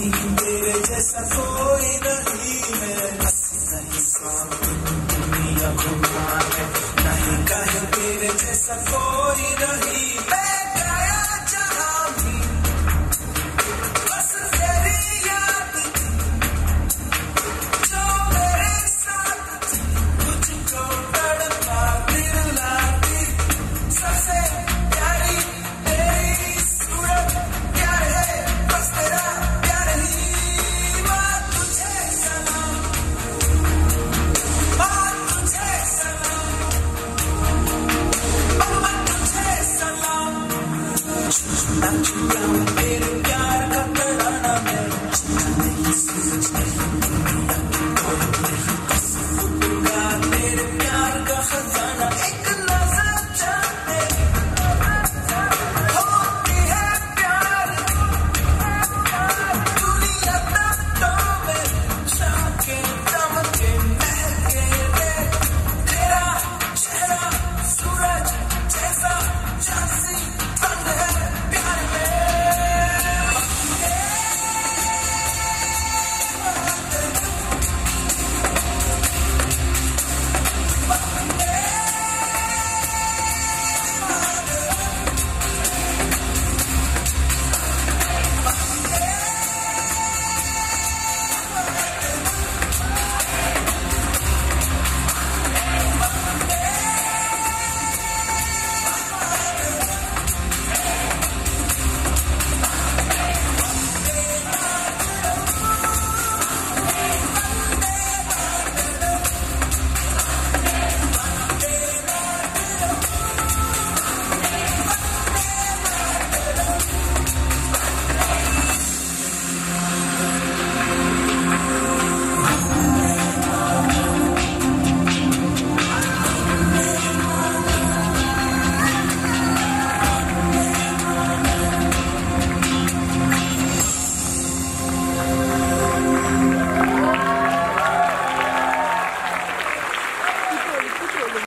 मेरे जैसा कोई नहीं है get it down, go.